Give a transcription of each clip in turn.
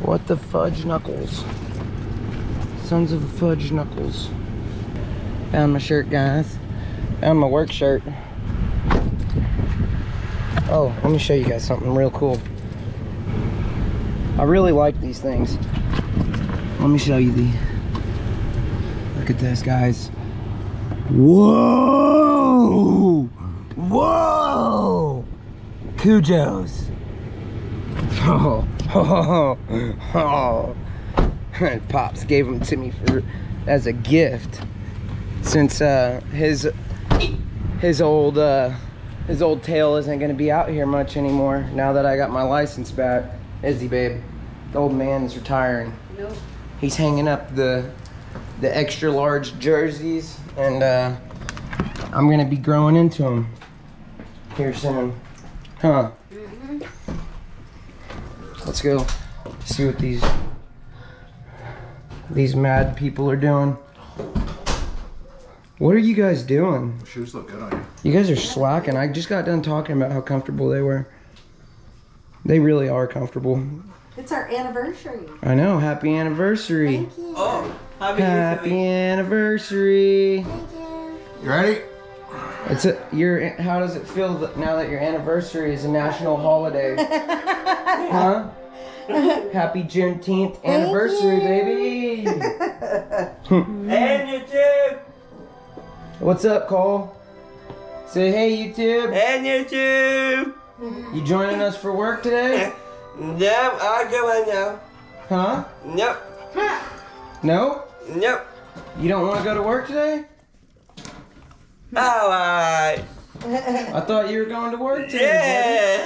What the fudge knuckles? Sons of fudge knuckles. Found my shirt, guys. Found my work shirt. Oh, let me show you guys something real cool. I really like these things. Let me show you the. Look at this, guys. Whoa! Whoa! Kujos. Oh, oh, oh. Pops gave them to me for as a gift since uh, his his old uh, his old tail isn't gonna be out here much anymore now that I got my license back. Is he, babe? The old man is retiring. Nope. He's hanging up the the extra large jerseys, and uh, I'm gonna be growing into them here soon. Huh? Let's go see what these these mad people are doing. What are you guys doing? Shoes look good on you. You guys are slacking. I just got done talking about how comfortable they were. They really are comfortable. It's our anniversary. I know. Happy anniversary. Thank you. Oh, happy Happy anniversary. Thank you. You ready? It's a your. How does it feel that now that your anniversary is a national holiday? huh? Happy Juneteenth anniversary, baby. And YouTube! What's up, Cole? Say hey, YouTube. And YouTube! You joining us for work today? Nope, I'll go right now. Huh? Nope, No? nope. You don't want to go to work today? Alright. I thought you were going to work today.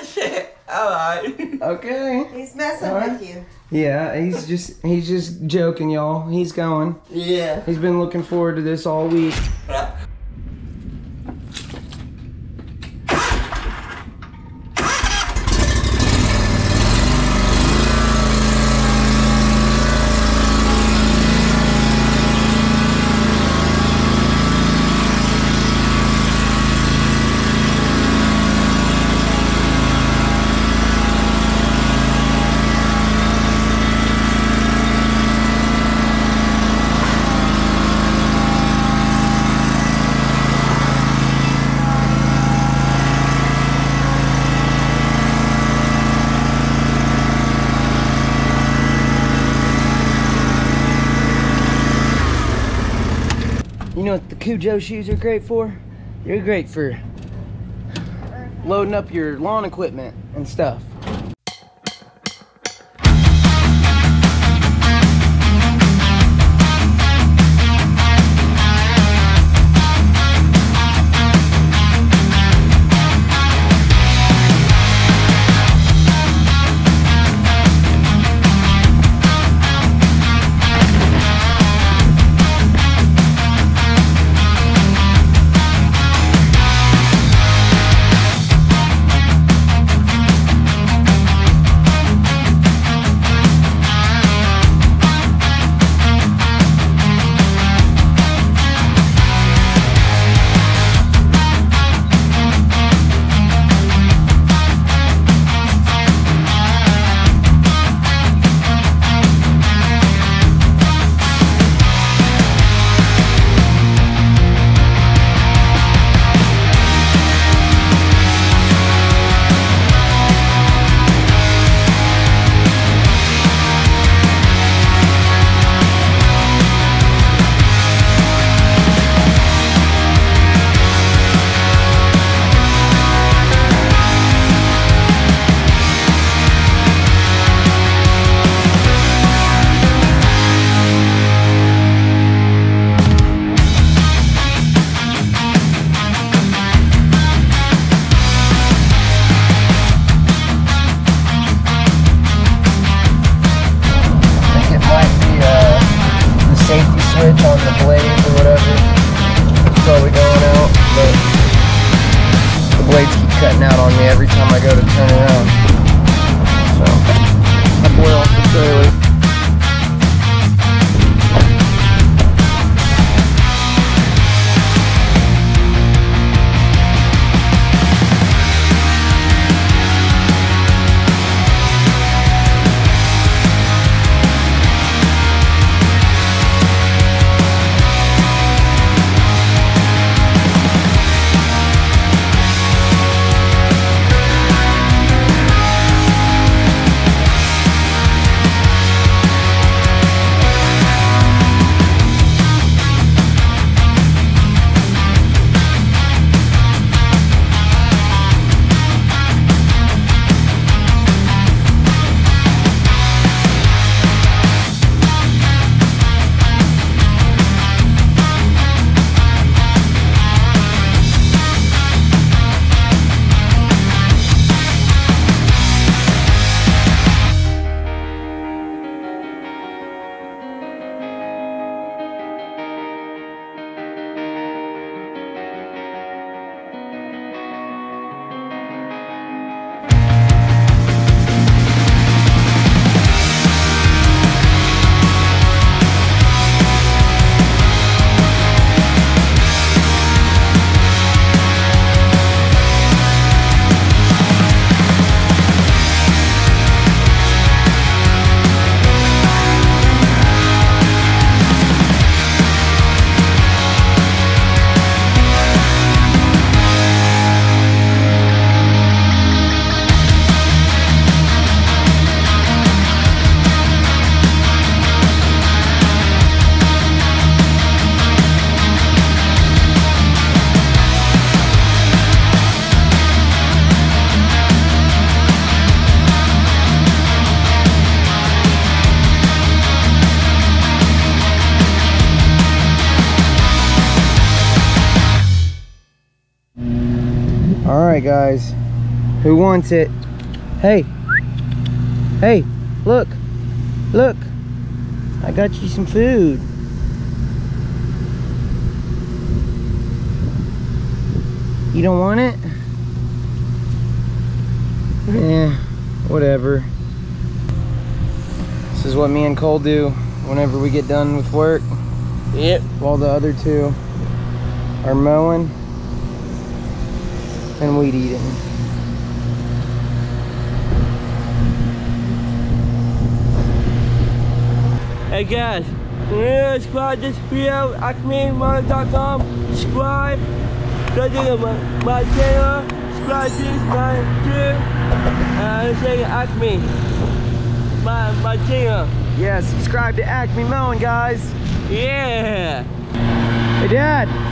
Yes! Alright. Okay. He's messing Alright. with you. Yeah, he's just he's just joking, y'all. He's going. Yeah. He's been looking forward to this all week. The Kujo shoes are great for? They're great for loading up your lawn equipment and stuff. Right, guys. Who wants it? Hey. Hey, look. Look. I got you some food. You don't want it? Yeah, whatever. This is what me and Cole do whenever we get done with work Yep. while the other two are mowing and weed eating. Hey guys, to subscribe this video, acmemowing.com, subscribe, go to my, my channel, subscribe to my too, and say Acme, my, my channel, Yeah, subscribe to Acme Mowing, guys. yeah. Hey, Dad.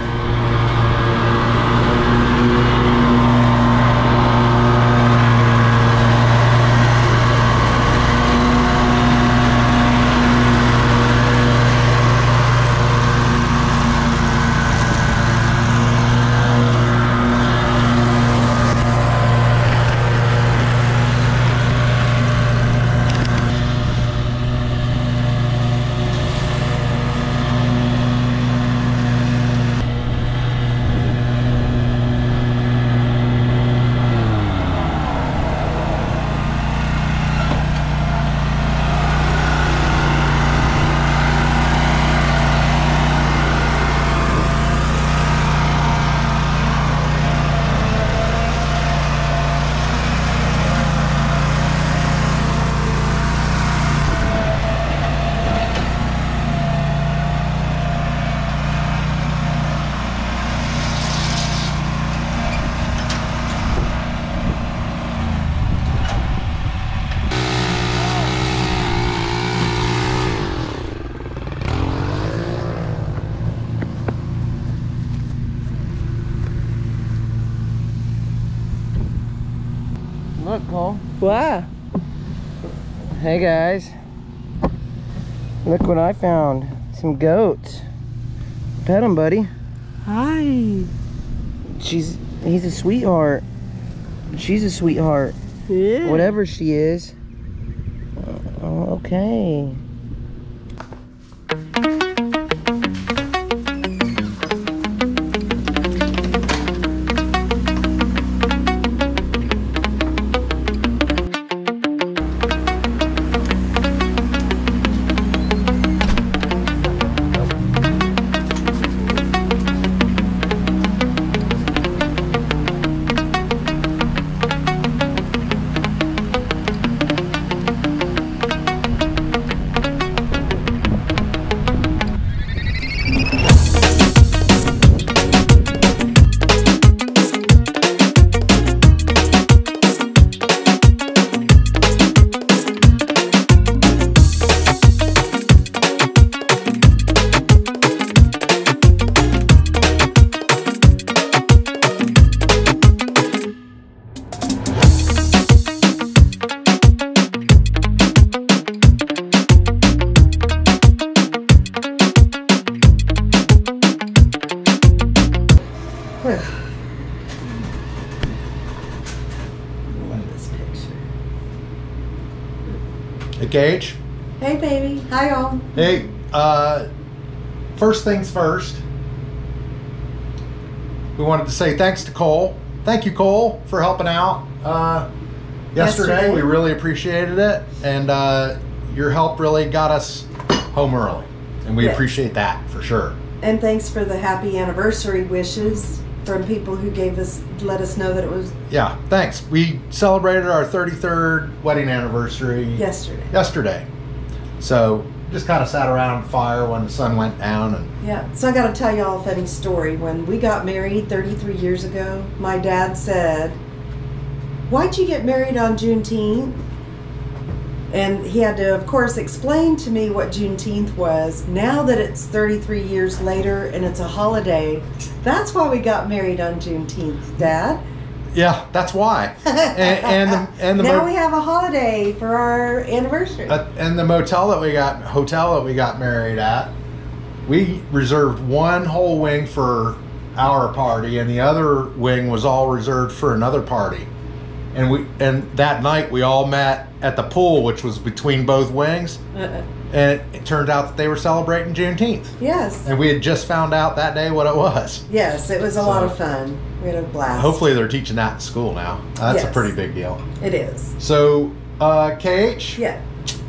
Look, Cole. Wow. Hey, guys. Look what I found. Some goats. Pet him, buddy. Hi. She's, he's a sweetheart. She's a sweetheart. Yeah. Whatever she is. Oh, okay. Gage. Hey, baby. Hi, all. Hey, uh, first things first. We wanted to say thanks to Cole. Thank you, Cole, for helping out uh, yesterday. Yesterday. We really appreciated it, and uh, your help really got us home early, and we Yeah. appreciate that for sure. And thanks for the happy anniversary wishes from people who gave us, let us know that it was Yeah, thanks. We celebrated our 33rd wedding anniversary yesterday. yesterday, so just kind of sat around fire when the sun went down, and Yeah. So I got to tell y'all a funny story. When we got married 33 years ago, my dad said, Why'd you get married on Juneteenth? And he had to, of course, explain to me what Juneteenth was. Now that it's 33 years later and it's a holiday, that's why we got married on Juneteenth, Dad. yeah, that's why. and, and the, and the now mo- we have a holiday for our anniversary. Uh, and the motel that we got, hotel that we got married at, we reserved one whole wing for our party, and the other wing was all reserved for another party. And we and that night we all met at the pool, which was between both wings. Uh-uh. And it, it turned out that they were celebrating Juneteenth, Yes. and we had just found out that day what it was. Yes, it was a lot of fun. We had a blast. Hopefully, they're teaching that in school now. That's a pretty big deal. It is. So, uh, KH, Yeah.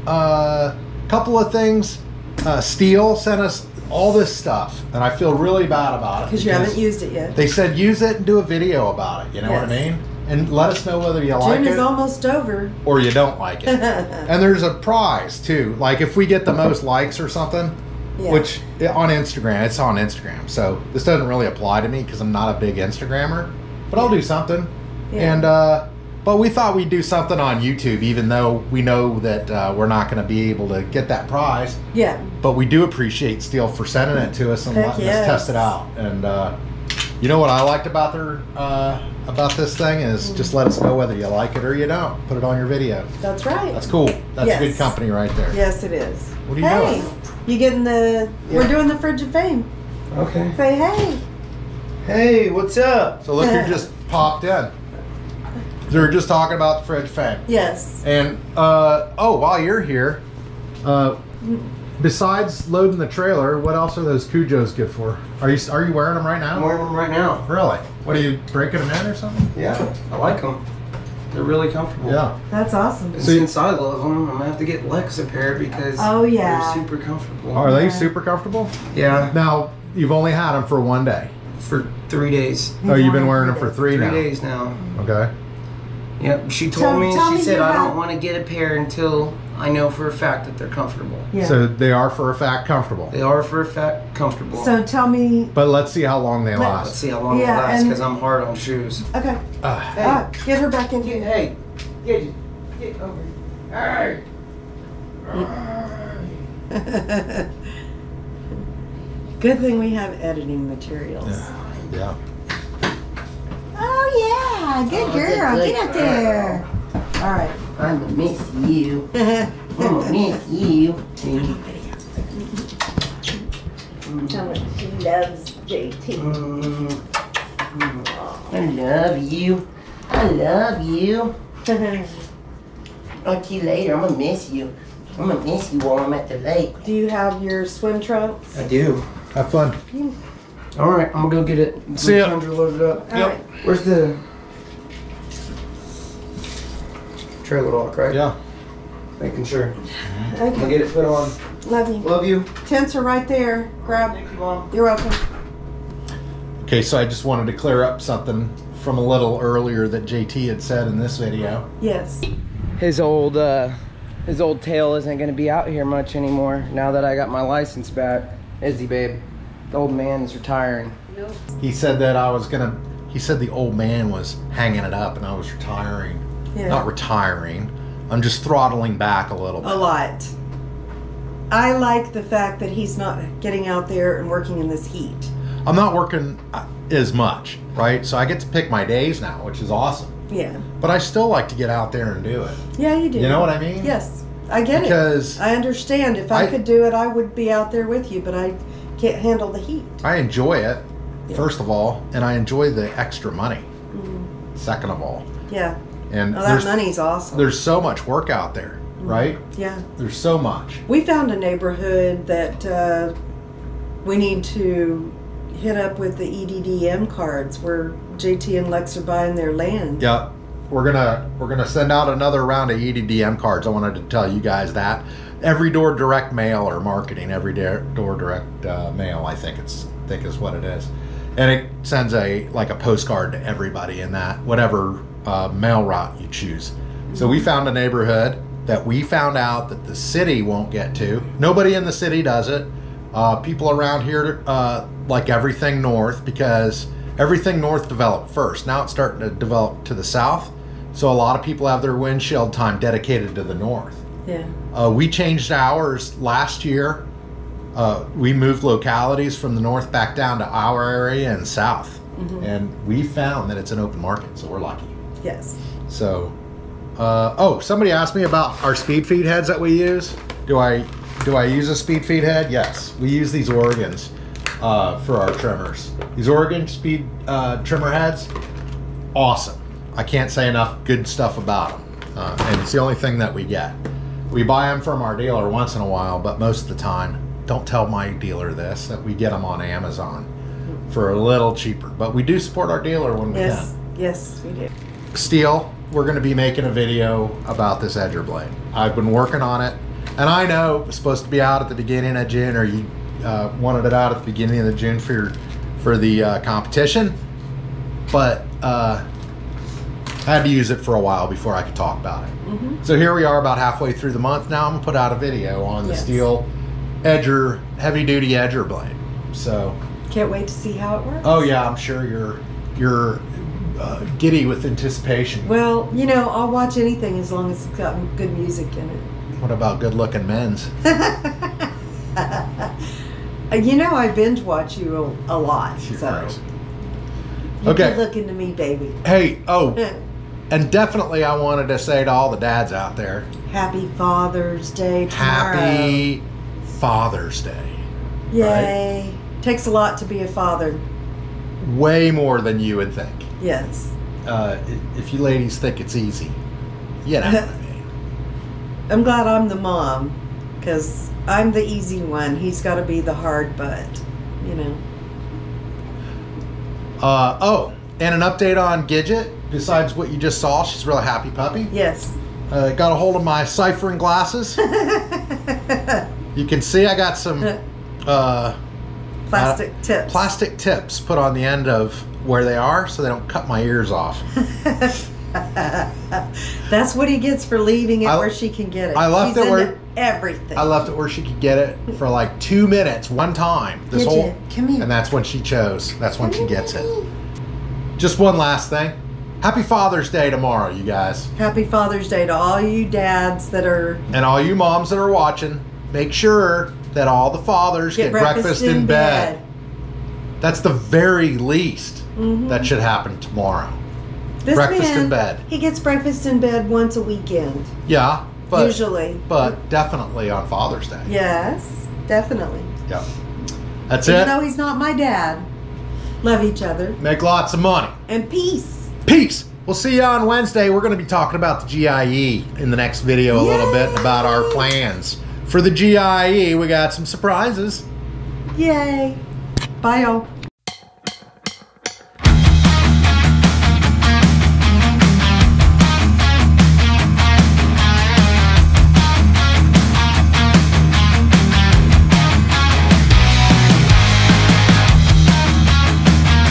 a couple of things. Uh, Stihl sent us all this stuff, and I feel really bad about it Because you haven't used it yet. They said use it and do a video about it. You know what I mean? And let us know whether you like it. June is almost over. or you don't like it. and there's a prize too. Like if we get the most likes or something, Yeah. which on Instagram, it's on Instagram. So this doesn't really apply to me because I'm not a big Instagrammer, but I'll do something. Yeah. And uh, but we thought we'd do something on YouTube, even though we know that uh, we're not going to be able to get that prize. Yeah. But we do appreciate Stihl for sending it to us and Heck letting yes. us test it out. And uh, you know what I liked about their uh, about this thing Mm. is just let us know whether you like it or you don't. Put it on your video. That's right. That's cool. That's Yes. a good company right there. Yes, it is. What are you hey, doing? you getting the? We're doing the fridge of fame. Okay. Say hey. Hey, what's up? So look, who just popped in. They were just talking about the fridge fame. Yes. And uh, oh, while you're here, uh, besides loading the trailer, what else are those Kujos good for? Are you are you wearing them right now? I'm wearing them right now. Really? What are you breaking them in or something? Yeah, I like them. They're really comfortable. Yeah. That's awesome. And So you- since I love them, I'm gonna have to get Lex a pair because Oh, yeah. they're super comfortable. Are they Yeah. super comfortable? Yeah, Now you've only had them for one day. for three days. Oh, you've been wearing them for three, Three now. days now. Okay. Yep. She told Tell- me. tell She me said I don't want to get a pair until I know for a fact that they're comfortable. Yeah. So they are for a fact comfortable. They are for a fact comfortable. So tell me. But let's see how long they Let- Let's see how long Yeah, it lasts and- because I'm hard on shoes. Okay. Uh, Hey. Ah, get her back in here. hey, get get over. here. Hey. Good thing we have editing materials. yeah. Oh yeah, good Oh, girl. good, Get good. up there. All right. I'm gonna miss you. I'm gonna miss you. How much she loves JT. Mm, I love you. I love you. Talk to you later. I'm gonna miss you. I'm gonna miss you while I'm at the lake. Do you have your swim trunks? I do. Have fun. All right, I'm gonna go get it. See ya. Tundra loaded up. All right. Where's the trailer lock? Right. Yeah. Making sure. Okay. I'm gonna get it put on. Love you. Love you. Tents are right there. Grab. Thank you, mom. You're welcome. Okay, so I just wanted to clear up something from a little earlier that JT had said in this video. Yes. His old uh, his old tail isn't gonna be out here much anymore now that I got my license back. Is he, babe? The old man is retiring. He said that I was gonna. He said the old man was hanging it up and I was retiring. Yeah. Not retiring. I'm just throttling back a little bit. A lot. I like the fact that he's not getting out there and working in this heat. I'm not working uh, as much, right? So I get to pick my days now, which is awesome. Yeah. But I still like to get out there and do it. Yeah, you do. You know what I mean? Yes. I get Because it. I understand. If I, I- could do it, I would be out there with you, but I can't handle the heat. I enjoy it, Yeah. first of all, and I enjoy the extra money, second of all. Yeah. And Well, that money's awesome. there's so much work out there, right? yeah. There's so much. We found a neighborhood that uh, we need to hit up with the EDDM cards where JT and Lex are buying their land. Yeah, we're gonna we're gonna send out another round of EDDM cards. I wanted to tell you guys that every door direct mail or marketing every door direct uh, mail. I think it's I think is what it is, and it sends a like a postcard to everybody in that whatever uh, mail route you choose. So we found a neighborhood that we found out that the city won't get to. Nobody in the city does it. Uh, people around here uh, like everything north because everything north developed first. Now it's starting to develop to the south. So a lot of people have their windshield time dedicated to the north. Yeah. Uh, we changed ours last year. Uh, we moved localities from the north back down to our area and south. And we found that it's an open market, so we're lucky. Yes. So, uh, oh, somebody asked me about our speed feed heads that we use. Do I do I use a speed feed head? Yes, we use these Oregons. uh, for our trimmers. These Oregon Speed uh, trimmer heads, awesome. I can't say enough good stuff about them. Uh, and it's the only thing that we get. We buy them from our dealer once in a while, but most of the time, don't tell my dealer this, that we get them on Amazon for a little cheaper. But we do support our dealer when we Yes, can. yes, we do. Stihl, we're going to be making a video about this edger blade. I've been working on it, and I know it was supposed to be out at the beginning of June, or you uh, wanted it out at the beginning of the June for your, for the uh, competition, but uh, I had to use it for a while before I could talk about it. Mhm. So here we are, about halfway through the month now. I'm gonna put out a video on the Yes. steel edger, heavy duty edger blade. So, Can't wait to see how it works. oh yeah, I'm sure you're you're uh, giddy with anticipation. Well, you know, I'll watch anything as long as it's got good music in it. What about good looking men's? you know, I binge watch you a, a lot, You're so crazy. you Okay. can look into me, baby. Hey, oh, and definitely I wanted to say to all the dads out there, Happy Father's Day tomorrow. happy Father's Day. Yay! Takes a lot to be a father. Way more than you would think. Yes. Uh, if you ladies think it's easy, you know what I mean. I'm glad I'm the mom, because I'm the easy one. He's got to be the hard butt. You know. Uh, oh, and an update on Gidget. Besides what you just saw, she's a real happy puppy. Yes. Uh, got a hold of my ciphering glasses. You can see I got some uh, Plastic tips. plastic tips put on the end of where they are so they don't cut my ears off. That's what he gets for leaving it I- where she can get it. I left He's it where- everything. I left it where she could get it for like two minutes one time. This Gidget, whole come here. and that's when she chose. That's when she gets it. Just one last thing. Happy Father's Day tomorrow, you guys. Happy Father's Day to all you dads that are And all you moms that are watching, make sure that all the fathers get, breakfast, in bed. That's the very least Mhm. that should happen tomorrow. This breakfast man, in bed. He gets breakfast in bed once a weekend, Yeah, but usually. but definitely on Father's Day. Yes, definitely. Yeah. That's Even it. though he's not my dad, love each other Make lots of money. and peace. Peace. We'll see you on Wednesday. We're going to be talking about the GIE in the next video a little bit about our plans. For the GIE, we got some surprises. Yay! Bye, y'all.